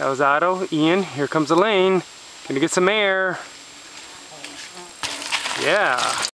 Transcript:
That was Otto. Ian, here comes Elaine. Gonna get some air. Yeah.